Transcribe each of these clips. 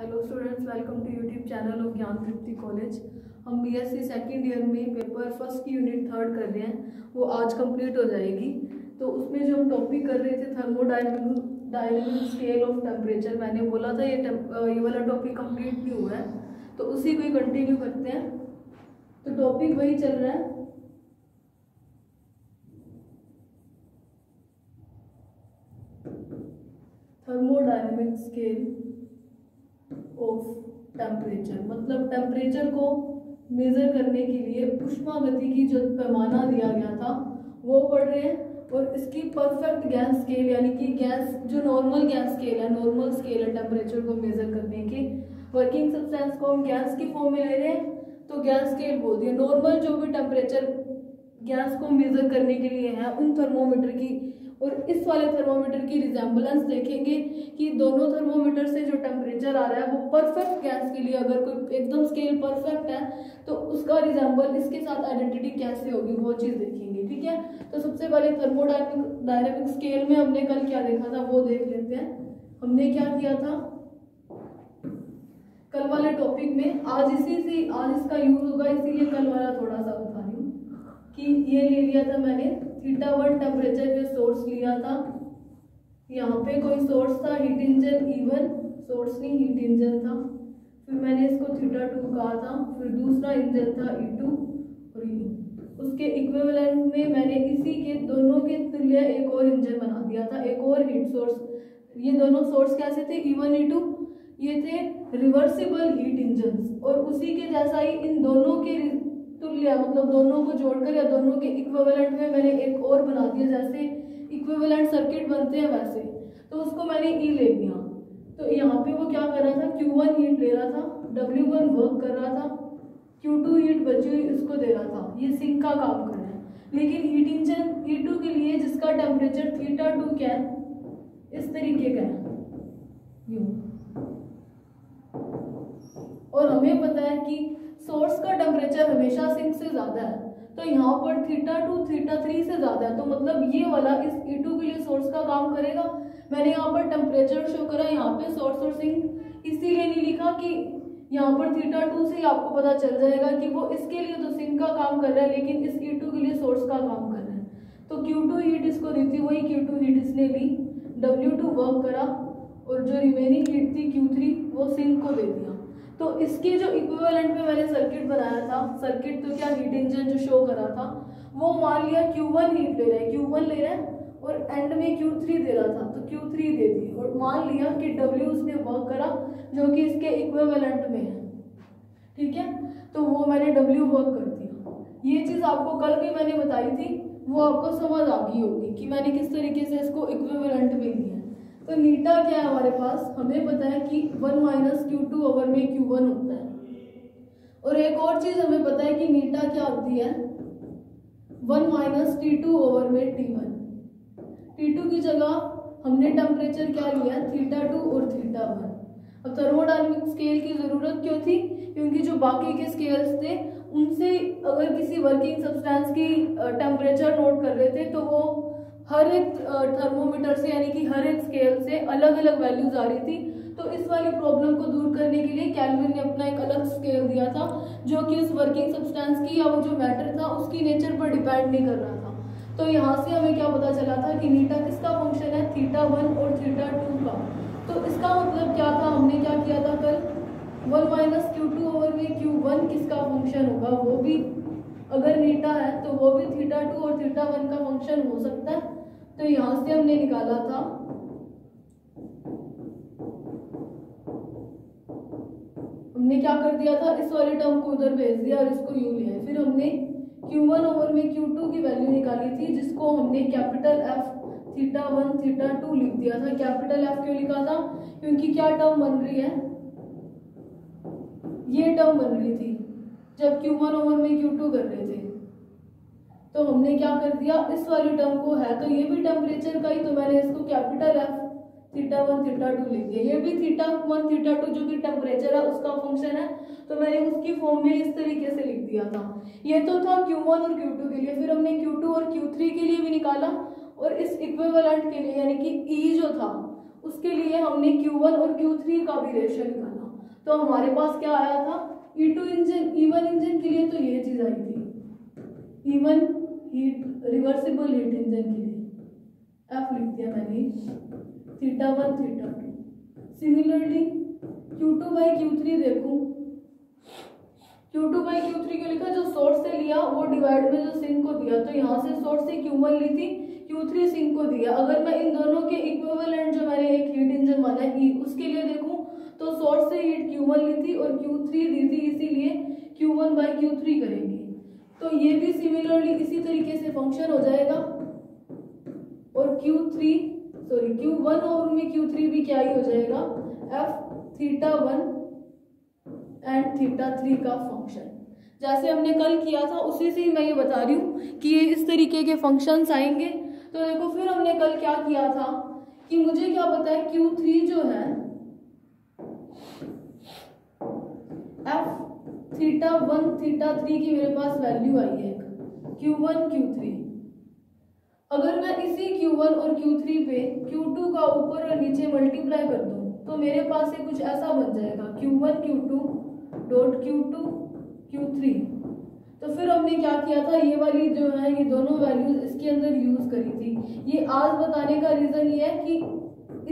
Hello students welcome to YouTube channel of Gyan Tripti college हम BSc second year में paper first की unit third कर रहे हैं। वो आज कंप्लीट हो जाएगी। तो उसमें जो हम टॉपिक कर रहे थे thermodynamic dynamic scale of temperature मैंने बोला था ये ये वाला टॉपिक कंप्लीट नहीं हुआ है। तो उसी को ही कंटिन्यू करते हैं। तो टॉपिक वही चल रहा है। थर्मोडाइनमिक स्केल ऑफ़ टेम्परेचर मतलब टेम्परेचर को मेज़र करने के लिए गति की जो पैमाना दिया गया था, वो पढ़ रहे हैं और इसकी परफेक्ट गैस स्केल यानी कि गैस जो नॉर्मल गैस स्केल है नॉर्मल स्केल है टेम्परेचर को मेज़र करने की वर्किंग सब्सटेंस को हम गैस की फॉर्म में ले रहे हैं तो गैस स्केल बोल दिया नॉर्मल जो भी टेम्परेचर गैस को मेज़र करने के लिए है, उन थर्मोमीटर की और इस वाले थर्मोमीटर की रिजेंबलेंस देखेंगे कि दोनों थर्मोमीटर से जो टेम्परेचर आ रहा है, वो परफेक्ट गैस के लिए अगर कोई एकदम स्केल परफेक्ट है तो उसका रिजेंबल इसके साथ आइडेंटिटी कैसे होगी, वो चीज़ देखेंगे, ठीक है? तो सबसे पहले थर्मोडाइनमिक डायनेमिक स्केल में हमने कल क्या देखा था, वो देख लेते हैं। हमने क्या किया था? कल वाले टॉपिक में, आज इसी से, आज इसका यूज़ होगा, इसीलिए कल वाला थोड़ा सा बता रही हूँ कि ये ले लिया था मैंने। थीटा वन टेम्परेचर के सोर्स लिया था। यहाँ पे कोई सोर्स था heat engine E one source नहीं हीट इंजन था। फिर मैंने इसको थीटा टू कहा था, फिर दूसरा इंजन था ई टू और ई उसके इक्विवेलेंट में मैंने इसी के, दोनों के तुल्य एक और इंजन बना दिया था, एक और हीट सोर्स ये दोनों सोर्स कैसे थे? ई वन ई टू ये थे रिवर्सिबल हीट इंजन और उसी के जैसा ही इन दोनों के तुल्य मतलब दोनों को जोड़कर या दोनों के इक्विवेलेंट में मैंने एक और बना दिया, जैसे इक्विवेलेंट सर्किट बनते हैं वैसे। तो उसको मैंने ई e ले लिया। तो यहाँ पे वो क्या कर रहा था? Q1 हीट ले रहा था W1 वर्क कर रहा था Q2 हीट बची हुई उसको दे रहा था। ये सिंक का काम कर रहा है। लेकिन हीट इंजन E2 के लिए जिसका टेम्परेचर थीटा टू क्या है? इस तरीके का है। यूँ। और हमें पता है कि सोर्स का टेम्परेचर हमेशा सिंक से ज़्यादा है। तो यहाँ पर थीटा टू थीटा थ्री से ज़्यादा है। तो मतलब ये वाला इस ई e टू के लिए सोर्स का काम करेगा। मैंने यहाँ पर टेम्परेचर शो करा, यहाँ पे सोर्स और सिंक इसीलिए नहीं लिखा कि यहाँ पर थीटा टू से ही आपको पता चल जाएगा कि वो इसके लिए तो सिंक का काम कर रहा है, लेकिन इस ई e टू के लिए सोर्स का काम कर रहा है। तो क्यू टू हीट इसको दी थी, वही क्यू टू हीट इसने ली। डब्ल्यू टू वर्क करा, और जो रिमेनिंग हीट थी क्यू थ्री वो सिंक को दे दिया। तो इसके जो इक्विवेलेंट में मैंने सर्किट बनाया था सर्किट तो क्या हीट इंजन जो शो करा था, वो मान लिया Q1 हीट ले रहा है Q1 ले रहा है और एंड में Q3 दे रहा था तो Q3 दे दी और मान लिया कि W उसने वर्क करा जो कि इसके इक्विवेलेंट में है। ठीक है? तो वो मैंने W वर्क कर दिया। ये चीज़ आपको कल भी मैंने बताई थी, वो आपको समझ आ गई होगी कि मैंने किस तरीके से इसको इक्विवेलेंट में लिया। तो नीटा क्या है हमारे पास? हमें पता है कि one minus Q two over में क्यू वन होता है। और एक और चीज़ हमें पता है कि नीटा क्या होती है? One minus T two over में टी वन। टी टू की जगह हमने टेम्परेचर क्या लिया? थीटा टू और थीटा वन। अब थर्मोडाइनमिक स्केल की ज़रूरत क्यों थी? क्योंकि जो बाकी के स्केल्स थे, उनसे अगर किसी वर्किंग सब्सटेंस की टेम्परेचर नोट कर रहे थे तो वो हर एक थर्मोमीटर से, यानी कि हर एक स्केल से अलग अलग वैल्यूज़ आ रही थी। तो इस वाली प्रॉब्लम को दूर करने के लिए कैलविन ने अपना एक अलग स्केल दिया था, जो कि उस वर्किंग सब्सटेंस की या वो जो मैटर था, उसकी नेचर पर डिपेंड नहीं कर रहा था। तो यहाँ से हमें क्या पता चला था कि नीटा किसका फ़ंक्शन है? थीटा वन और थीटा टू का। तो इसका मतलब क्या था? हमने क्या किया था कल? One minus Q two over में क्यू वन किसका फ़ंक्शन होगा? वो भी अगर नीटा है तो वो भी थीटा टू और थीटा वन का फ़ंक्शन हो सकता है। तो यहाँ से हमने निकाला था हमने क्या कर दिया था? इस वाले टर्म को उधर भेज दिया और इसको यू लिया। फिर हमने Q1 ओवर में Q2 की वैल्यू निकाली थी, जिसको हमने capital F theta one theta two लिख दिया था। कैपिटल F क्यों लिखा था? क्योंकि क्या टर्म बन रही है? ये टर्म बन रही थी, जब Q1 ओवर में क्यू टू कर रहे थे। तो हमने क्या कर दिया? इस वाली टर्म को है तो ये भी टेम्परेचर का ही तो मैंने इसको capital F theta one, theta two लिख दिया। ये भी थीटा वन, थीटा टू जो कि टेम्परेचर है, उसका फ़ंक्शन है। तो मैंने उसकी फॉर्म में इस तरीके से लिख दिया था। ये तो था क्यू वन और क्यू टू के लिए। फिर हमने क्यू टू और क्यू थ्री के लिए भी निकाला। और इस इक्वेवलेंट के लिए, यानी कि ई e जो था, उसके लिए हमने क्यू वन और क्यू थ्री का भी रेशियो निकाला। तो हमारे पास क्या आया था? E two engine E one engine के लिए तो ये चीज़ आई थी। E one heat reversible heat engine के लिए। एफ़ लिख दिया मैंने। Theta one theta two. Similarly Q two by Q three देखूँ। Q two by Q three क्यों लिखा? जो सोर्स से लिया वो डिवाइड में जो सिंक को दिया तो यहाँ से सोर्स से क्यू वन ली थी क्यू थ्री सिंक को दिया। अगर मैं इन दोनों के इक्विवेलेंट जो मैंने एक हीट इंजन वाला है e, उसके लिए देखूँ तो सोर्स से हीट क्यू वन ली थी और क्यू थ्री दी थी इसीलिए Q one by Q three करेंगे। तो ये भी सिमिलरली इसी तरीके से फ़ंक्शन हो जाएगा। और Q three sorry Q one और में क्यू थ्री भी क्या ही हो जाएगा? F theta one and theta three का फ़ंक्शन जैसे हमने कल किया था, उसी से ही मैं ये बता रही हूँ कि ये इस तरीके के फ़ंक्शंस आएँगे। तो देखो, फिर हमने कल क्या किया था कि मुझे क्या पता है क्यू थ्री जो है F theta one theta three की मेरे पास वैल्यू आई है क्यू वन क्यू थ्री अगर मैं इसी Q1 और Q3 पे Q2 का ऊपर और नीचे मल्टीप्लाई कर दूँ तो मेरे पास ये कुछ ऐसा बन जाएगा Q1 Q2 dot Q2 Q3 तो फिर हमने क्या किया था? ये वाली जो है, ये दोनों वैल्यूज़ इसके अंदर यूज़ करी थी। ये आज बताने का रीजन ये है कि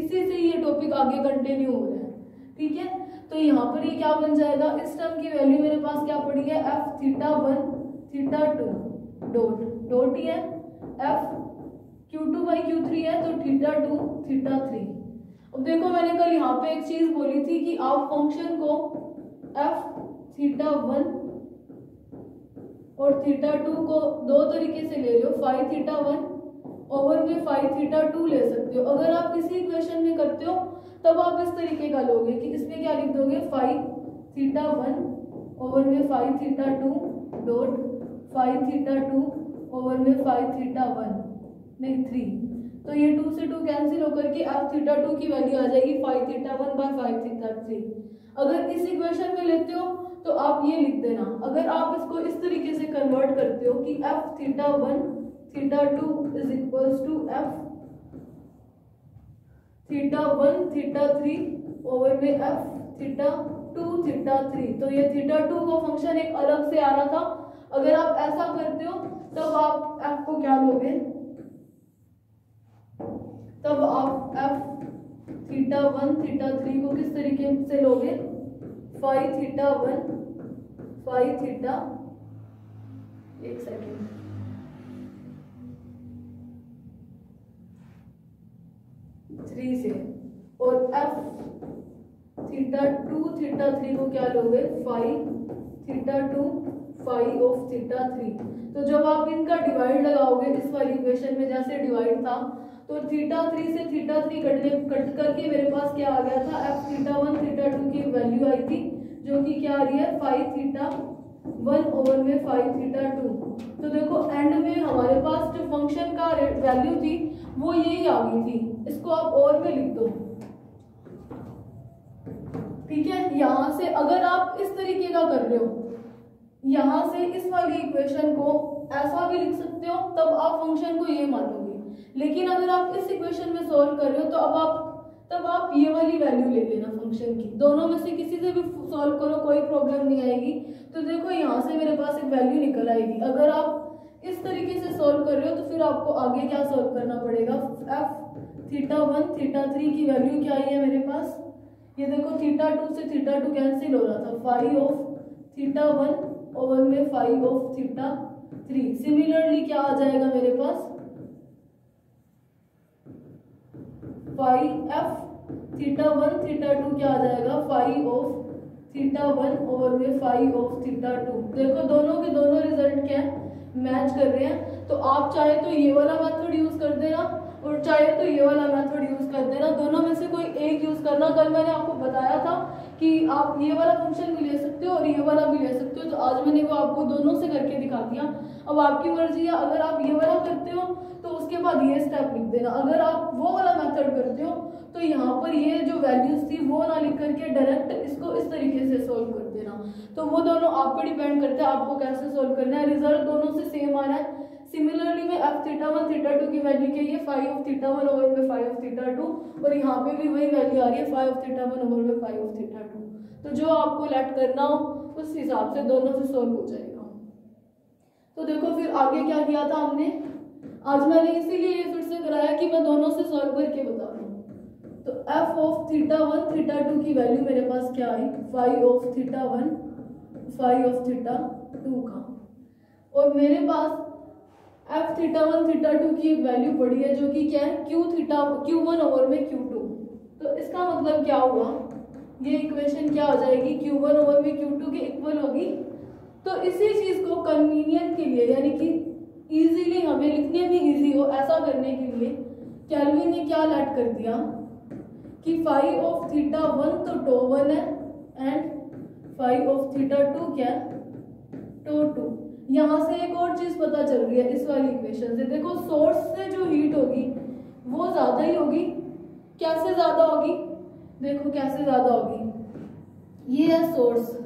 इसी से ये टॉपिक आगे कंटिन्यू हो रहा है। ठीक है? तो यहाँ पर ये क्या बन जाएगा? इस टर्म की वैल्यू मेरे पास क्या पड़ी है? F theta one theta two dot dot ही है। F Q two by Q three है तो थीटा टू थीटा थ्री अब देखो, मैंने कल यहाँ पे एक चीज़ बोली थी कि आप फ़ंक्शन को एफ़ थीटा वन और थीटा टू को दो तरीके से ले लो फाइव थीटा वन ओवर में फाइव थीटा टू ले सकते हो। अगर आप इसी इक्वेशन में करते हो, तब आप इस तरीके का लोगे कि इसमें क्या लिख दोगे? फाइव थीटा वन ओवर में five theta two dot five theta two over में फाइव थीटा वन नहीं थ्री तो ये टू से टू कैंसिल होकर के आप थीटा टू की वैल्यू आ जाएगी five theta one by five theta three अगर इस इक्वेशन में लेते हो तो आप ये लिख देना। अगर आप इसको इस तरीके से कन्वर्ट करते हो कि F theta one theta two is equals to F theta one theta three over में F theta two theta three तो ये थीटा टू का फ़ंक्शन एक अलग से आ रहा था। अगर आप ऐसा करते हो, तब आप एफ़ को क्या लोगे? तब आप F theta one theta three को किस तरीके से लोगे? Five theta one five theta एक सेकेंड थ्री से. और F theta two theta three को क्या लोगे? Five theta two five of theta three तो जब आप इनका डिवाइड लगाओगे, इस वाली इक्वेशन में जैसे डिवाइड था तो थीटा थ्री से थीटा थ्री कटने कट करके मेरे पास क्या आ गया था? F theta one, theta two की वैल्यू आई थी, जो कि क्या आ रही है? फाइव थीटा वन ओवर में फाइव थीटा टू। तो देखो एंड में हमारे पास जो फ़ंक्शन का वैल्यू थी, वो यही आ गई थी। इसको आप और में लिख दो। ठीक है? यहाँ से अगर आप इस तरीके का कर रहे हो, यहाँ से इस वाली इक्वेशन को ऐसा भी लिख सकते हो, तब आप फ़ंक्शन को ये मानोगे। लेकिन अगर आप इस इक्वेशन में सॉल्व कर रहे हो तो अब आप, तब आप ये वाली वैल्यू ले लेना फ़ंक्शन की। दोनों में से किसी से भी सॉल्व करो, कोई प्रॉब्लम नहीं आएगी। तो देखो, यहाँ से मेरे पास एक वैल्यू निकल आएगी। अगर आप इस तरीके से सॉल्व कर रहे हो तो फिर आपको आगे क्या सॉल्व करना पड़ेगा? F theta one theta three की वैल्यू क्या आई है मेरे पास? ये देखो थीटा टू से थीटा टू कैंसिल हो रहा था। Five of theta one over में five of theta three similarly क्या आ जाएगा मेरे पास? Five F theta one theta two क्या आ जाएगा? Five of theta one over में फाइव ऑफ़ थीटा टू। देखो, दोनों के दोनों रिज़ल्ट क्या है? मैच कर रहे हैं। तो आप चाहे तो ये वाला मेथड यूज़ कर देना और चाहे तो ये वाला मेथड यूज़ कर देना। दोनों में से कोई एक यूज़ करना। कल मैंने आपको बताया था कि आप ये वाला फ़ंक्शन भी ले सकते हो और ये वाला भी ले सकते हो। तो आज मैंने वो आपको दोनों से करके दिखा दिया। अब आपकी मर्ज़ी है। अगर आप ये वाला करते हो उसके बाद ये स्टेप लिख देना। अगर आप वो वाला मेथड करते हो तो यहाँ पर ये जो वैल्यूज़ थी, वो ना लिख करके डायरेक्ट इसको इस तरीके से सोल्व कर देना। तो वो दोनों आप पे डिपेंड करते हैं, आपको कैसे सोल्व करना है। रिज़ल्ट दोनों से सेम आ रहा है। सिमिलरली में F theta one theta two की वैल्यू क्या है? Five of theta one over में फाइव ऑफ़ थीटा टू और यहाँ पे भी वही वैल्यू आ रही है five of theta one over में फाइव ऑफ़ थीटा टू तो जो आपको लेट करना हो, उस हिसाब से दोनों से सॉल्व हो जाएगा। तो देखो फिर आगे क्या किया था हमने? आज मैंने इसीलिए ये फिर से कराया कि मैं दोनों से सॉल्व करके बता हूँ तो F of theta one theta two की वैल्यू मेरे पास क्या आई? Five of theta one five of theta two का। और मेरे पास F theta one theta two की एक वैल्यू पड़ी है जो कि क्या है? Q theta Q one over में क्यू टू तो इसका मतलब क्या हुआ? ये इक्वेशन क्या हो जाएगी? क्यू वन ओवर में क्यू टू के इक्वल होगी। तो इसी चीज़ को कन्वीनियंट के लिए, यानी कि इजीली हमें लिखने में इजी हो, ऐसा करने के लिए कैलविन ने क्या लैट कर दिया? कि फाइव ऑफ़ थीटा वन तो टो वन है and five of theta two क्या है? टो टू यहाँ से एक और चीज़ पता चल रही है इस वाली इक्वेशन से। देखो सोर्स से जो हीट होगी, वो ज़्यादा ही होगी। कैसे ज़्यादा होगी? देखो, कैसे ज़्यादा होगी। ये है सोर्स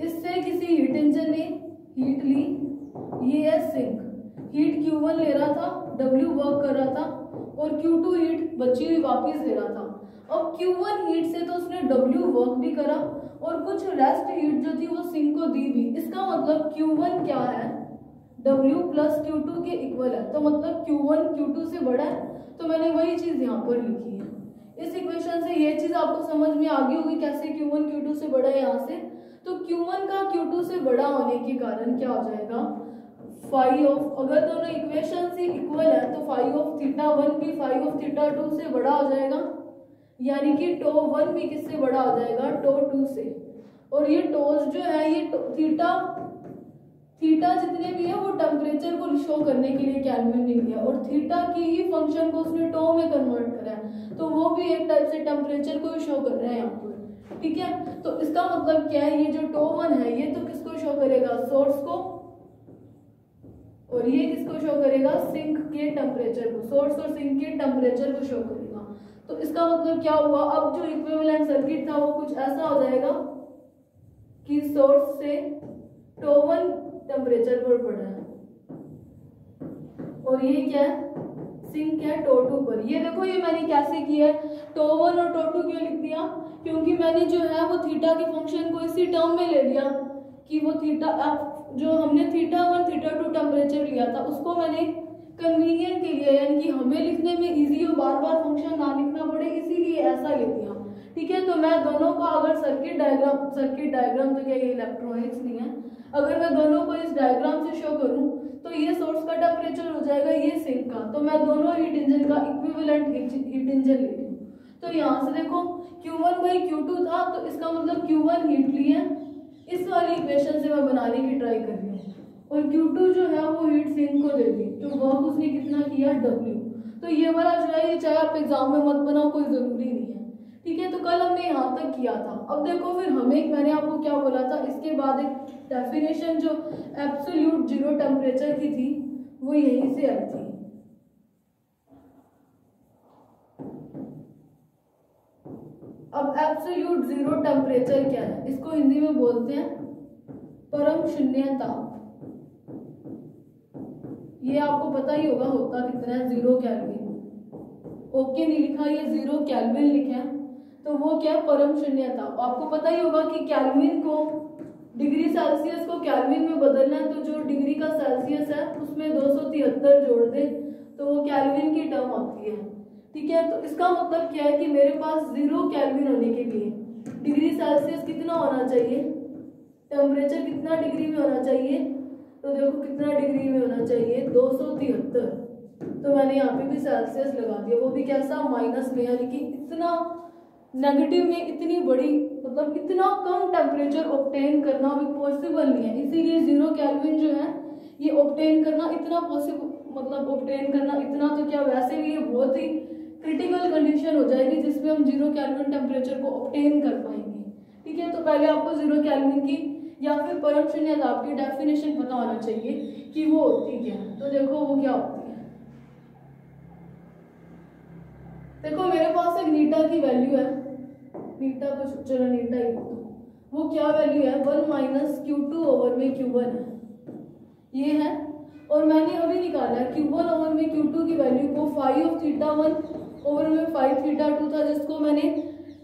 इससे किसी हीट इंजन ने हीट ली। ये है सिंक हीट Q1 ले रहा था, W वर्क कर रहा था और Q2 हीट बची हुई वापस ले रहा था. अब Q1 हीट से तो उसने W वर्क भी करा और कुछ रेस्ट हीट जो थी वो सिंक को दी भी. इसका मतलब Q1 क्या है? W प्लस क्यू के इक्वल है. तो मतलब Q1 Q2 से बड़ा है. तो मैंने वही चीज़ यहाँ पर लिखी है. इस इक्वेशन से ये चीज़ आपको समझ में आ गई होगी कैसे Q1 Q2 से बड़ा है यहाँ से. तो Q1 का Q2 से बड़ा होने के कारण क्या हो जाएगा? फाइव ऑफ़, अगर दोनों इक्वेशन ही इक्वल है तो फाइव ऑफ़ थीटा वन भी फाइव ऑफ़ थीटा टू से बड़ा हो जाएगा। यानी कि टो वन भी किससे बड़ा हो जाएगा? टो टू से। और ये टोज जो है, ये थीटा थीटा जितने भी है, वो टेम्परेचर को शो करने के लिए कैलविन ने लिया और थीटा की ही फ़ंक्शन को उसने टो में कन्वर्ट करा है। तो वो भी एक टाइप से टेम्परेचर को शो कर रहा है यहाँ पर। ठीक है? तो इसका मतलब क्या है? ये जो टो वन है, ये तो किसको शो करेगा? सोर्स को। और ये किसको शो करेगा? सिंक के टेम्परेचर को। सोर्स और सिंक के टेम्परेचर को शो करेगा। तो इसका मतलब क्या हुआ? अब जो इक्विवेलेंट सर्किट था, वो कुछ ऐसा हो जाएगा कि सोर्स से टोवन टेम्परेचर पर पड़ा है। और ये क्या है? सिंक है? टो टू पर। ये देखो, ये मैंने कैसे किया है? टो वन और टोटू क्यों लिख दिया? क्योंकि मैंने जो है, वो थीटा के फ़ंक्शन को इसी टर्म में ले लिया कि वो थीटा जो हमने theta one, theta two temperature लिया था, उसको मैंने कन्वीनियंट के लिए, यानी कि हमें लिखने में इजी हो बार बार फ़ंक्शन ना लिखना पड़े, इसीलिए ऐसा ले दिया। ठीक है तो मैं दोनों का अगर सर्किट डायग्राम सर्किट डायग्राम तो क्या ये इलेक्ट्रॉनिक्स नहीं है? अगर मैं दोनों को इस डायग्राम से शो करूँ तो ये सोर्स का टेम्परेचर हो जाएगा, ये सिंक का। तो मैं दोनों हीट इंजन का इक्विवेलेंट हीट इंजन ले तो यहाँ से देखो Q1 वन बाई Q2 था तो इसका मतलब Q1 हीट ली है। इस वाली इक्वेशन से मैं बनाने की ट्राई कर रही हूँ। और Q2 जो है, वो हीट सिंक को दे दी तो वर्क उसने कितना किया? W. तो ये वाला जो है, ये चाहे आप एग्ज़ाम में मत बनाओ, कोई ज़रूरी नहीं है। ठीक है तो कल हमने यहाँ तक किया था। अब देखो, फिर हमें मैंने आपको क्या बोला था? इसके बाद एक डेफिनेशन जो एब्सोल्यूट ज़ीरो टेम्परेचर की थी, वो यहीं से आई थी अब एब्सोल्यूट ज़ीरो टेम्परेचर क्या है? इसको हिंदी में बोलते हैं परम शून्य ताप ये आपको पता ही होगा होता कितना है ज़ीरो कैलविन ओके नहीं लिखा, ये ज़ीरो कैलविन लिखा है। तो वो क्या है? परम शून्य ताप आपको पता ही होगा कि कैलविन को डिग्री सेल्सियस को कैलविन में बदलना है तो जो डिग्री का सेल्सियस है, उसमें दो सौ तिहत्तर जोड़ दे तो वो कैलविन की टर्म आती है। ठीक है? तो इसका मतलब क्या है कि मेरे पास ज़ीरो कैलविन होने के लिए डिग्री सेल्सियस कितना होना चाहिए? टेम्परेचर कितना डिग्री में होना चाहिए? तो देखो कितना डिग्री में होना चाहिए? दो सौ तिहत्तर। तो मैंने यहाँ पे भी सेल्सियस लगा दिया। वो भी कैसा? माइनस में। यानी कि इतना नेगेटिव में इतनी बड़ी मतलब इतना कम टेम्परेचर ऑप्टेन करना भी पॉसिबल नहीं है। इसीलिए ज़ीरो कैलविन जो है, ये ऑप्टेन करना इतना पॉसिबल मतलब ऑप्टेन करना इतना तो क्या वैसे भी ये बहुत ही क्रिटिकल कंडीशन हो जाएगी जिसमें हम ज़ीरो कैलविन टेम्परेचर को ऑप्टेन कर पाएँगे। ठीक है? तो पहले आपको ज़ीरो कैलविन की या फिर परम शून्य ताप की डेफिनेशन पता होना चाहिए कि वो होती क्या। है तो देखो, वो क्या होती है? देखो, मेरे पास एक नीटा की वैल्यू है। नीटा कुछ, चलो नीटा ही वो क्या वैल्यू है? One minus Q two over में क्यू वन है। ये है। और मैंने अभी निकाला क्यू वन ओवर में क्यू टू की वैल्यू को five of theta one over में फाइव थीटा टू था, जिसको मैंने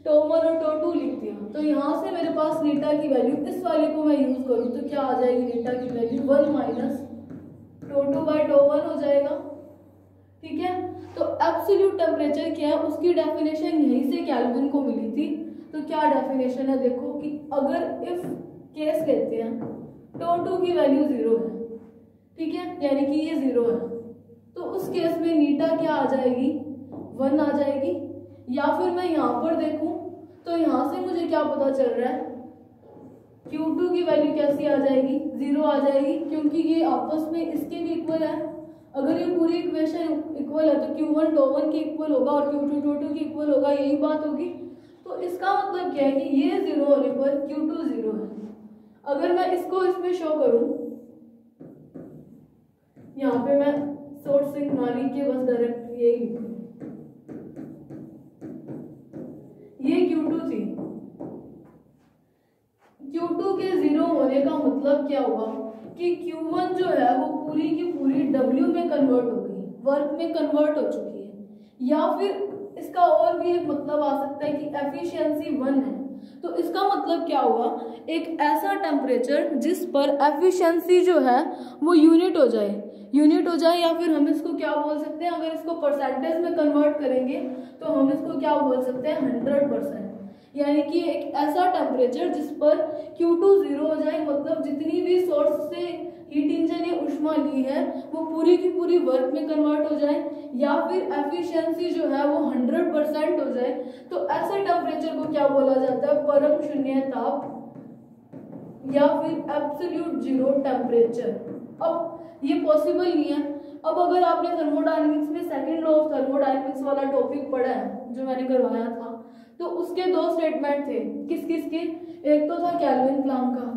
टो वन और टो टू लिख दिया। तो यहाँ से मेरे पास नीटा की वैल्यू इस वाले को मैं यूज़ करूँ तो क्या आ जाएगी नीटा की value one minus tau two by tau one हो जाएगा। ठीक है? तो एब्सोल्यूट टेम्परेचर क्या है? उसकी डेफिनेशन यहीं से कैल्विन को मिली थी। तो क्या डेफिनेशन है? देखो कि अगर इफ़ केस लेते हैं टो टू की वैल्यू ज़ीरो है। ठीक है? यानी कि ये ज़ीरो है। तो उस केस में नीटा क्या आ जाएगी? वन आ जाएगी, या फिर मैं यहाँ पर देखूँ तो यहाँ से मुझे क्या पता चल रहा है? Q2 की वैल्यू कैसी आ जाएगी? ज़ीरो आ जाएगी, क्योंकि ये आपस में इसके भी इक्वल है। अगर ये पूरी इक्वेशन इक्वल है तो Q1 टो वन के इक्वल होगा और Q2 टो टू की इक्वल होगा, यही बात होगी। तो इसका मतलब क्या है कि ये ज़ीरो होने पर Q2 ज़ीरो है। अगर मैं इसको इसमें शो करूँ, यहाँ पे मैं सोर्सिंग नाली के बस डायरेक्ट यही Q2 के ज़ीरो होने का मतलब क्या हुआ? कि Q1 जो है, वो पूरी की पूरी W में कन्वर्ट हो गई वर्क में कन्वर्ट हो चुकी है। या फिर इसका और भी एक मतलब आ सकता है कि एफिशिएंसी वन है। तो इसका मतलब क्या हुआ? एक ऐसा टेम्परेचर जिस पर एफिशिएंसी जो है, वो यूनिट हो जाए। यूनिट हो जाए या फिर हम इसको क्या बोल सकते हैं? अगर इसको परसेंटेज में कन्वर्ट करेंगे तो हम इसको क्या बोल सकते हैं? हंड्रेड परसेंट यानी कि एक ऐसा टेम्परेचर जिस पर Q2 ज़ीरो हो जाए मतलब जितनी भी सोर्स से हीट इंजन ने उष्मा ली है, वो पूरी की पूरी वर्क में कन्वर्ट हो जाए, या फिर एफिशिएंसी जो है वो हंड्रेड परसेंट हो जाए तो ऐसे टेम्परेचर को क्या बोला जाता है? परम शून्य ताप, या फिर एब्सोल्यूट ज़ीरो टेम्परेचर अब ये पॉसिबल नहीं है। अब अगर आपने थर्मोडाइनमिक्स में सेकंड लॉ ऑफ़ थर्मोडाइनमिक्स वाला टॉपिक पढ़ा है, जो मैंने करवाया था तो उसके दो स्टेटमेंट थे। किस किस, के? एक तो था कैल्विन प्लांक का।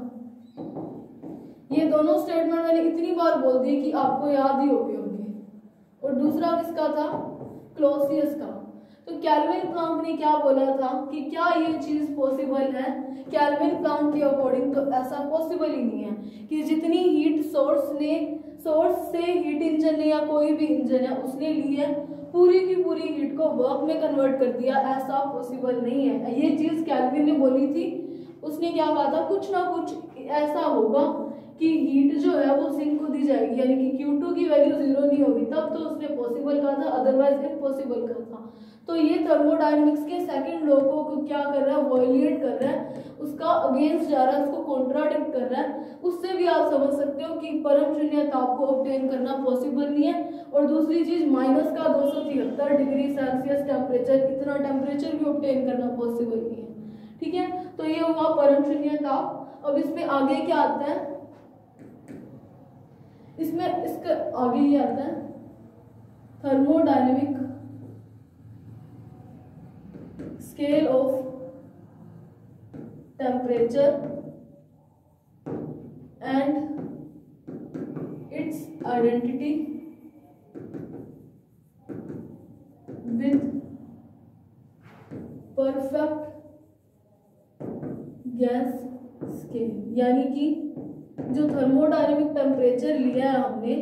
ये दोनों स्टेटमेंट मैंने इतनी बार बोल दिए कि आपको याद ही हो गए होंगे और दूसरा किसका था? क्लोसियस का। तो कैल्विन प्लांक ने क्या बोला था कि क्या ये चीज़ पॉसिबल है? कैलविन प्लांक के अकॉर्डिंग तो ऐसा पॉसिबल ही नहीं है कि जितनी हीट सोर्स ने सोर्स से हीट इंजन ने या कोई भी इंजन है, उसने ली है। पूरी की पूरी हीट को वर्क में कन्वर्ट कर दिया, ऐसा पॉसिबल नहीं है। ये चीज़ कैलविन ने बोली थी। उसने क्या कहा था? कुछ ना कुछ ऐसा होगा कि हीट जो है वो सिंक को दी जाएगी, यानी कि Q2 की वैल्यू ज़ीरो नहीं होगी। तब तो उसने पॉसिबल कहा था अदरवाइज़ इम्पॉसिबल कहा था। तो ये थर्मोडाइनमिक्स के सेकंड लॉ को क्या कर रहा है? वॉयलेट कर रहा है। उसका अगेंस्ट जा रहा है, उसको कॉन्ट्राडिक्ट कर रहा है। उससे भी आप समझ सकते हो कि परम शून्य ताप को ऑब्टेन करना पॉसिबल नहीं है। और दूसरी चीज़ माइनस का दो सौ तिहत्तर डिग्री सेल्सियस टेम्परेचर इतना टेम्परेचर भी ऑप्टेन करना पॉसिबल नहीं है। ठीक है? तो ये हुआ परम शून्य ताप। अब इसमें आगे क्या आता है? इसमें इसका आगे ये आता है। Thermodynamic scale of temperature and its identity. With perfect gas scale यानी कि जो थर्मोडायनेमिक टेम्परेचर लिया है हमने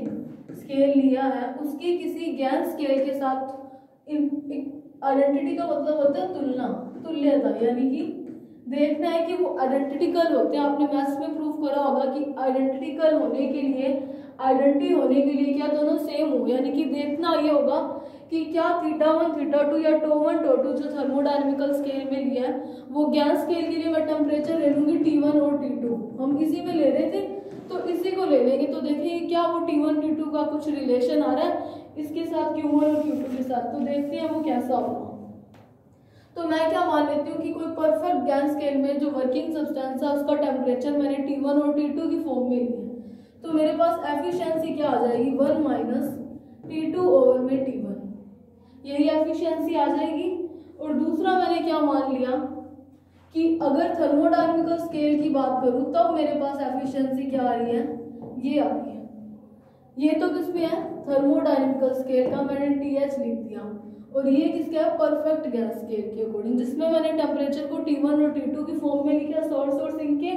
स्केल लिया है, उसकी किसी गैस स्केल के साथ आइडेंटिटी का मतलब होता है तुलना, तुल्यता। यानी कि देखना है कि वो आइडेंटिटिकल होते हैं। आपने मैथ्स में प्रूफ करा होगा कि आइडेंटिटिकल होने के लिए आइडेंटिटी होने के लिए क्या दोनों सेम हो। यानी कि देखना ये होगा कि क्या थीटा वन थीटा टू या टो वन टो टू जो थर्मोडाइनमिकल स्केल में लिया है, वो गैस स्केल के लिए मैं टेम्परेचर ले लूँगी टी वन और टी टू हम इसी में ले रहे थे तो इसी को ले लेंगे। तो देखिए क्या, वो टी वन टी टू का कुछ रिलेशन आ रहा है। इसके साथ क्यू वन और क्यू टू के साथ। तो देखते हैं वो कैसा होगा। तो मैं क्या मान लेती हूँ कि कोई परफेक्ट गैस स्केल में जो वर्किंग सब्सटेंस है, उसका टेम्परेचर मैंने टी वन और टी टू की फॉर्म में लिया तो मेरे पास एफिशिएंसी क्या आ जाएगी? One minus T two over में टी यही एफिशिएंसी आ जाएगी। और दूसरा मैंने क्या मान लिया कि अगर थर्मोडाइनमिकल स्केल की बात करूँ, तब मेरे पास एफिशिएंसी क्या आ रही है? ये आ रही है। ये तो किस पे है? थर्मोडाइनमिकल स्केल का। मैंने टी एच लिख दिया। और ये किसका है? परफेक्ट गैस स्केल के अकॉर्डिंग जिसमें मैंने टेम्परेचर को टी वन और टी टू की फॉर्म में लिखा सोर्स और सिंक के।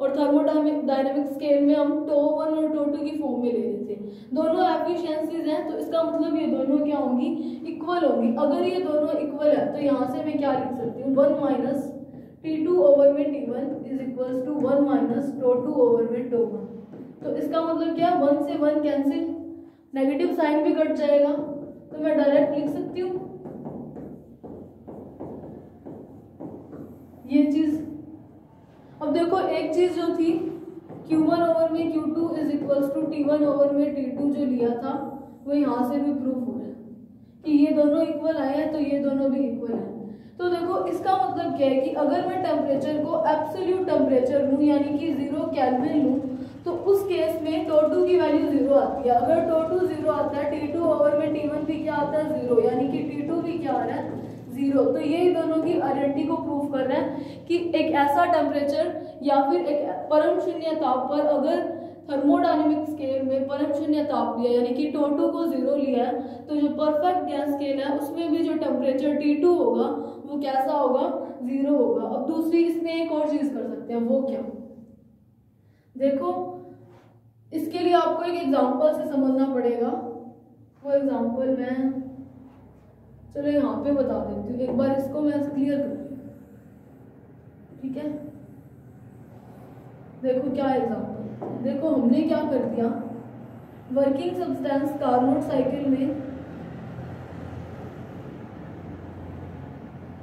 और थर्मोडाइनमिक डायनेमिक स्केल में हम टो वन और टो टू की फॉर्म में ले रहे थे। दोनों एफिशिएंसीज हैं तो इसका मतलब ये दोनों क्या होंगी? इक्वल होंगी। अगर ये दोनों इक्वल है तो यहाँ से मैं क्या लिख सकती हूँ? One minus T two over में T one is equal to one minus tau two over में टो वन तो इसका मतलब क्या है? वन से वन कैंसिल नेगेटिव साइन भी कट जाएगा। तो मैं डायरेक्ट लिख सकती हूँ। ये चीज़ अब देखो, एक चीज़ जो थी Q1 ओवर में Q2 is equals to T1 over में T2 जो लिया था, वो यहाँ से भी प्रूफ हो रहा है कि ये दोनों इक्वल आए हैं तो ये दोनों भी इक्वल हैं। तो देखो, इसका मतलब क्या है कि अगर मैं टेम्परेचर को एब्सोल्यूट टेम्परेचर लूँ, यानी कि ज़ीरो कैलविन लूँ तो उस केस में टो टू की वैल्यू ज़ीरो आती है। अगर टो टू ज़ीरो आता है टी टू ओवर में टी वन भी क्या आता है ज़ीरो यानी कि टी टू भी क्या आ रहा है ज़ीरो तो ये दोनों की आइडेंटिटी को प्रूव कर रहे हैं कि एक ऐसा टेम्परेचर या फिर एक परम शून्य ताप पर अगर थर्मोडाइनमिक स्केल में परम शून्य ताप लिया यानी कि टोटो को ज़ीरो लिया है तो जो परफेक्ट गैस स्केल है, उसमें भी जो टेम्परेचर टी टू होगा, वो कैसा होगा? ज़ीरो होगा। अब दूसरी इसमें एक और चीज़ कर सकते हैं, वो क्या? देखो, इसके लिए आपको एक एग्जांपल से समझना पड़ेगा। वो एग्जांपल मैं चलो यहाँ पे बता देती हूँ, एक बार इसको मैं क्लियर कर ठीक है? देखो क्या एग्जांपल देखो, हमने क्या कर दिया? वर्किंग सब्सटेंस कार्नोट साइकिल में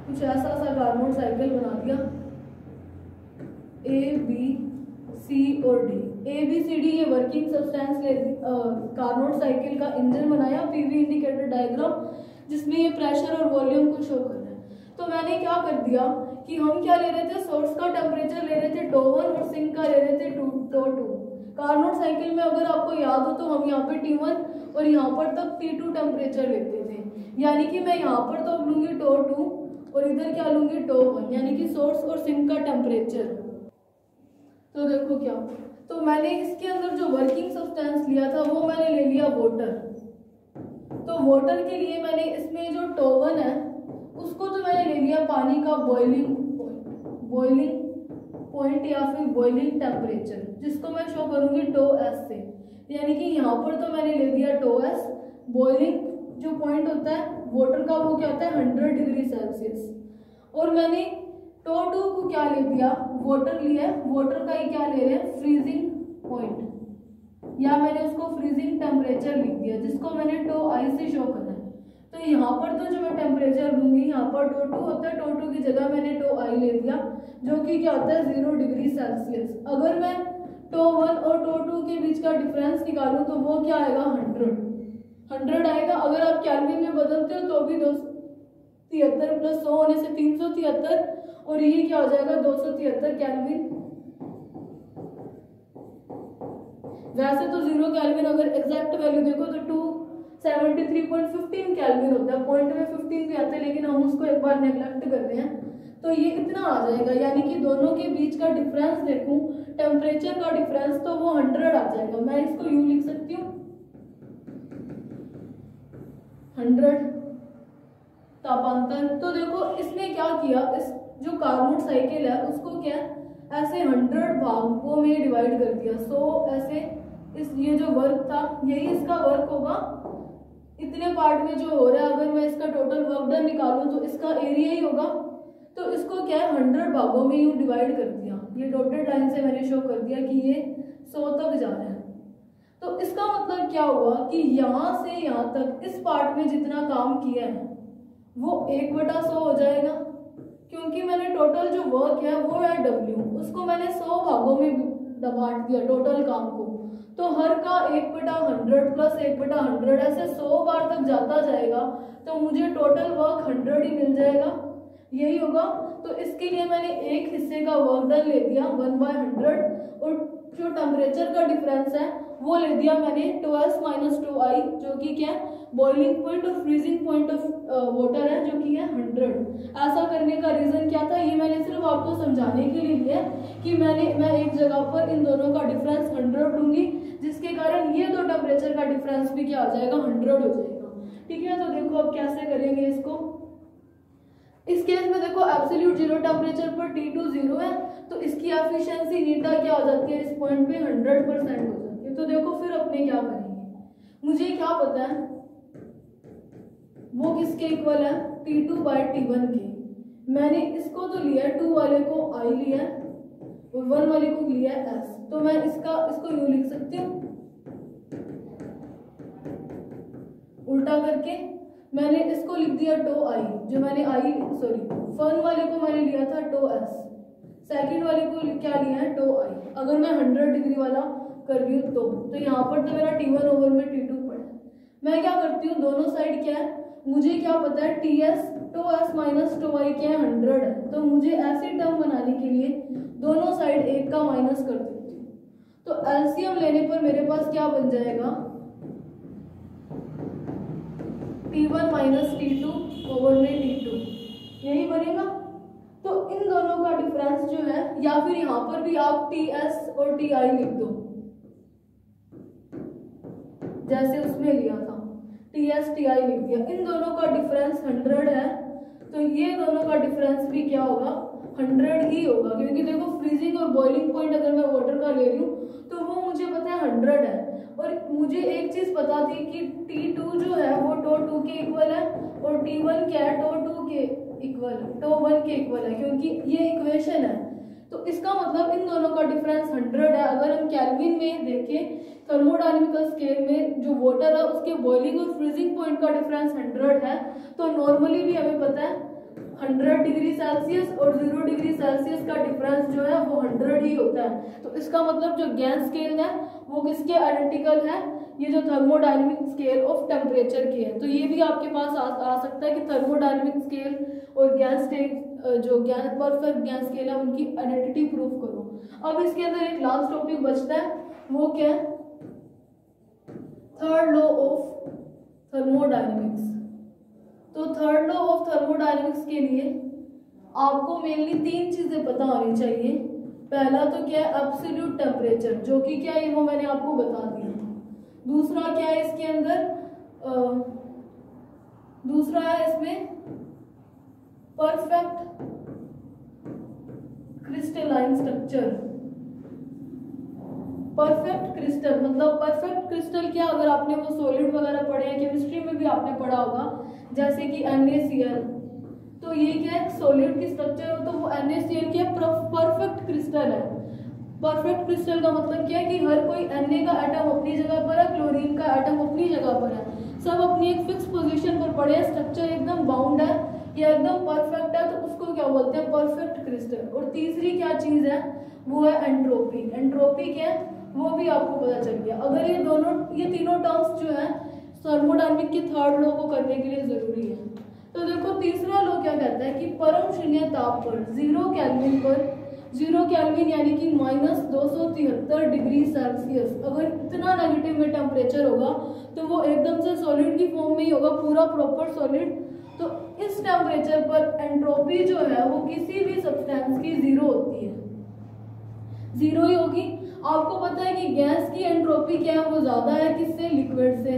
कुछ ऐसा सा कार्नोट साइकिल बना दिया। ए बी सी और D A B C D ये वर्किंग सब्सटेंस कार्नोट साइकिल का इंजन बनाया पीवी इंडिकेटर डायग्राम जिसमें ये प्रेशर और वॉल्यूम को शो कर रहा है। तो मैंने क्या कर दिया कि हम क्या ले रहे थे? सोर्स का टेम्परेचर ले रहे थे टो वन और सिंक का ले रहे थे two tau two Carnot cycle में अगर आपको याद हो तो हम यहाँ पर टी वन और यहाँ पर तक टी टू टेम्परेचर लेते थे। यानी कि मैं यहाँ पर तो लूँगी टो टू और इधर क्या लूँगी टो वन यानी कि सोर्स और सिंक का टेम्परेचर तो देखो क्या तो मैंने इसके अंदर जो वर्किंग सब्सटेंस लिया था वो मैंने ले लिया वोटर तो वोटर के लिए मैंने इसमें जो टोवन है, उसको तो मैंने ले लिया पानी का बॉइलिंग बॉइलिंग पॉइंट या फिर बॉइलिंग टेम्परेचर जिसको मैं शो करूँगी टो एस से। यानी कि यहाँ पर तो मैंने ले दिया टो एस बॉइलिंग जो पॉइंट होता है वाटर का वो क्या होता है हंड्रेड डिग्री सेल्सियस और मैंने टो टू को क्या ले दिया वाटर लिया वाटर का ही क्या ले रहे हैं फ्रीजिंग पॉइंट या मैंने उसको फ्रीजिंग टेम्परेचर लिख दिया, जिसको मैंने टो आई से शो करना है। तो यहाँ पर तो जो मैं टेम्परेचर लूँगी, यहाँ पर टो टू होता है टो टू की जगह मैंने टो आई ले लिया, जो कि क्या होता है ज़ीरो डिग्री सेल्सियस अगर मैं टो वन और टो टू के बीच का डिफरेंस निकालूं तो वो क्या आएगा हंड्रेड हंड्रेड आएगा, अगर आप कैलविन में बदलते हो तो भी दो तिहत्तर प्लस सौ होने से तीन सौ तिहत्तर, और ये क्या हो जाएगा, दो सौ तिहत्तर कैलविन वैसे तो ज़ीरो कैलविन अगर एग्जैक्ट वैल्यू देखो तो two seventy three point fifteen kelvin होता है। पॉइंट में फिफ्टीन भी आते हैं, लेकिन हम उसको एक बार नेग्लेक्ट करते हैं। तो ये इतना आ जाएगा, यानी कि दोनों के बीच का डिफरेंस देखूँ टेम्परेचर का डिफरेंस तो वो हंड्रेड आ जाएगा। मैं इसको यू लिख सकती हूँ। हंड्रेड तापांतर। तो देखो, इसने क्या किया? इस जो कार्बोट साइकिल है, उसको क्या? ऐसे हंड्रेड भागों में डिवाइड कर दिया। सो ऐसे इस, ये जो वर्क था, यही इसका वर्क होगा। इतने पार्ट में जो हो रहा है, अगर मैं इसका टोटल वर्क डन निकालूं तो इसका एरिया ही होगा। तो इसको क्या है हंड्रेड भागों में यू डिवाइड कर दिया। ये डॉटेड लाइन से मैंने शो कर दिया कि ये सौ तक जा रहा है। तो इसका मतलब क्या हुआ कि यहाँ से यहाँ तक, इस पार्ट में जितना काम किया है, वो एक बटा सौ हो जाएगा। क्योंकि मैंने टोटल जो वर्क है, वो है डब्ल्यू उसको मैंने सौ भागों में बांट दिया टोटल काम को। तो हर का एक बटा हंड्रेड प्लस एक बटा हंड्रेड ऐसे सौ बार तक जाता जाएगा तो मुझे टोटल वर्क हंड्रेड ही मिल जाएगा। यही होगा तो इसके लिए मैंने एक हिस्से का वर्क डन ले दिया वन बाय हंड्रेड और जो टेम्परेचर का डिफरेंस है, वो ले दिया मैंने tau S minus tau I जो कि क्या है बॉइलिंग पॉइंट और फ्रीजिंग पॉइंट ऑफ़ वाटर है, जो कि है हंड्रेड ऐसा करने का रीजन क्या था, ये मैंने सिर्फ़ आपको समझाने के लिए लिया कि मैंने, मैं एक जगह पर इन दोनों का डिफरेंस हंड्रेड लूँगी जिसके कारण ये दो टेम्परेचर का डिफरेंस भी क्या आ जाएगा? हंड्रेड हो जाएगा। ठीक है तो देखो अब कैसे करेंगे इसको? इस केस में देखो एब्सोल्यूट ज़ीरो टेम्परेचर पर टी टू ज़ीरो है तो इसकी एफिशिएंसी नीटा क्या हो जाती है? इस पॉइंट पे हंड्रेड परसेंट हो जाती है। तो देखो फिर अपने क्या करेंगे? मुझे क्या पता है? वो किसके इक्वल है? T two by T one के। मैंने इसको तो लिया टू वाले को आई लिया और वन वाले को लिया एस तो मैं इसका, इसको यूँ लिख सकती हूँ? उल्टा करके मैंने इसको लिख दिया टो आई, जो मैंने आई सॉरी फन वाले को मैंने लिया था टो एस। सेकंड वाले को क्या लिया है? Tau I. अगर मैं हंड्रेड डिग्री वाला कर रही हूँ तो। तो यहाँ पर तो मेरा टी वन ओवर में टी टू पड़ा। मैं क्या करती हूँ? दोनों साइड क्या है? मुझे क्या पता है T S tau S minus tau I क्या है हंड्रेड है। तो मुझे ऐसी टर्म बनाने के लिए दोनों साइड एक का माइनस कर देती हूँ। तो एलसीएम लेने पर मेरे पास क्या बन जाएगा? T one minus T two over में टी टू यही बनेगा? तो इन दोनों का डिफरेंस जो है, या फिर यहाँ पर भी आप टी एस और टी आई लिख दो। जैसे उसमें लिया था। टी एस टी आई लिख दिया। इन दोनों का डिफरेंस हंड्रेड है तो ये दोनों का डिफरेंस भी क्या होगा? हंड्रेड ही होगा, क्योंकि देखो फ्रीजिंग और बॉइलिंग पॉइंट अगर मैं वाटर का ले रही हूँ तो वो मुझे पता है हंड्रेड है। और मुझे एक चीज़ पता थी कि टी टू जो है, वो टो टू के इक्वल है, और टी वन क्या है? टो टू के इक्वल टो वन के इक्वल है, क्योंकि ये इक्वेशन है। तो इसका मतलब इन दोनों का डिफरेंस हंड्रेड है। अगर हम कैलविन में देखें थर्मोडाइनमिकल स्केल में जो वाटर है उसके बॉइलिंग और फ्रीजिंग पॉइंट का डिफरेंस हंड्रेड है। तो नॉर्मली भी हमें पता है हंड्रेड डिग्री सेल्सियस और ज़ीरो डिग्री सेल्सियस का डिफरेंस जो है वो हंड्रेड ही होता है। तो इसका मतलब जो गैस स्केल है वो किसके आइडेंटिकल है? ये जो थर्मोडाइनमिक स्केल ऑफ़ टेम्परेचर की है। तो ये भी आपके पास आ, आ सकता है कि थर्मोडाइनमिक स्केल और गैस स्केल जो गैस परफेक्ट गैस स्केल है उनकी आइडेंटिटी प्रूफ करो। अब इसके अंदर एक लास्ट टॉपिक बचता है वो क्या है? थर्ड लॉ ऑफ़ थर्मोडाइनमिक्स तो थर्ड लॉ ऑफ़ थर्मोडाइनमिक्स के लिए आपको मेनली तीन चीज़ें पता होनी चाहिए। पहला तो क्या है एब्सोल्यूट टेम्परेचर जो कि क्या है वो मैंने आपको बता दिया। दूसरा क्या है इसके अंदर? आ, दूसरा है इसमें perfect crystalline structure perfect crystal मतलब परफेक्ट क्रिस्टल क्या? अगर आपने वो सॉलिड वगैरह पढ़े हैं केमिस्ट्री में भी आपने पढ़ा होगा, जैसे कि NaCl तो ये क्या है? सॉलिड की स्ट्रक्चर हो तो वो NaCl क्या परफेक्ट क्रिस्टल है। परफेक्ट क्रिस्टल का मतलब क्या है कि हर कोई Na का एटम अपनी जगह पर है क्लोरीन का एटम अपनी जगह पर है। सब अपनी एक फिक्स पोजीशन पर पड़े हैं स्ट्रक्चर एकदम बाउंड है, या एकदम परफेक्ट है तो उसको क्या बोलते हैं? परफेक्ट क्रिस्टल और तीसरी क्या चीज़ है? वो है एंट्रोपी एंट्रोपी क्या है? वो भी आपको पता चल गया। अगर ये दोनों, ये तीनों टर्म्स जो है थर्मोडाइनमिक के थर्ड लॉ को करने के लिए ज़रूरी है। तो देखो, तीसरा लॉ क्या कहता है कि परम शून्य ताप पर ज़ीरो कैलविन पर ज़ीरो कैलविन यानी कि माइनस दो सौ तिहत्तर डिग्री सेल्सियस अगर इतना नेगेटिव में टेम्परेचर होगा तो वो एकदम से सॉलिड की फॉर्म में ही होगा, पूरा प्रॉपर सॉलिड तो इस टेम्परेचर पर एंट्रोपी जो है, वो किसी भी सब्सटेंस की ज़ीरो होती है। ज़ीरो ही होगी। आपको पता है कि गैस की एंट्रोपी क्या है? वो ज़्यादा है किससे? लिक्विड से।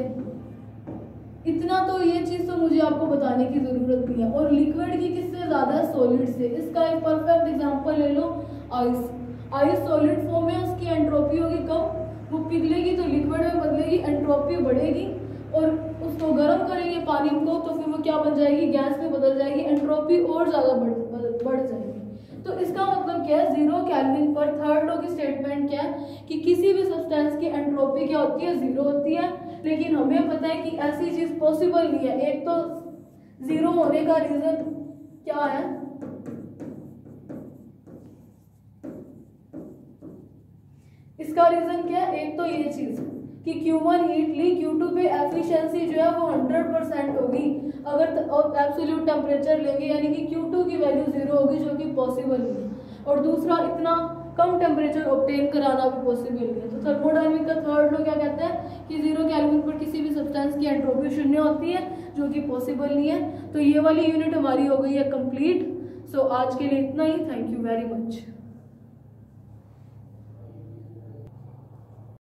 इतना तो ये चीज़ तो मुझे आपको बताने की ज़रूरत नहीं है। और लिक्विड की किससे ज़्यादा? है सॉलिड से। इसका एक परफेक्ट एग्जांपल ले लो आइस आइस सॉलिड फॉर्म है, उसकी एंट्रोपी होगी कम वो पिघलेगी तो लिक्विड में बदलेगी, एंट्रोपी बढ़ेगी और उसको गर्म करेंगे पानी को तो फिर वो क्या बन जाएगी? गैस में बदल जाएगी, एंट्रोपी और ज़्यादा बढ़ बढ़ जाएगी। तो इसका मतलब क्या है? ज़ीरो कैलविन पर थर्ड लो की स्टेटमेंट क्या? है कि किसी भी सब्सटेंस की एंट्रोपी क्या होती है? ज़ीरो होती है। लेकिन हमें पता है कि ऐसी चीज़ पॉसिबल नहीं है। एक तो ज़ीरो होने का रीजन क्या है? इसका रीजन क्या है? एक तो ये चीज़। कि Q1 हीट ली Q2 पे एफिशिएंसी जो है वो 100 परसेंट होगी। अगर एब्सोल्यूट टेम्परेचर लेंगे यानी कि Q2 की वैल्यू ज़ीरो होगी जो कि पॉसिबल नहीं है और दूसरा इतना कम टेम्परेचर ऑब्टेन कराना भी पॉसिबल नहीं है। तो थर्मोडाइनमिक का थर्ड लो क्या कहते हैं? कि ज़ीरो कैलविन पर किसी भी सब्सटेंस की एंट्रोपी शून्य होती है जो कि पॉसिबल नहीं है। तो ये वाली यूनिट हमारी हो गई है कंप्लीट सो so, आज के लिए इतना ही। Thank you very much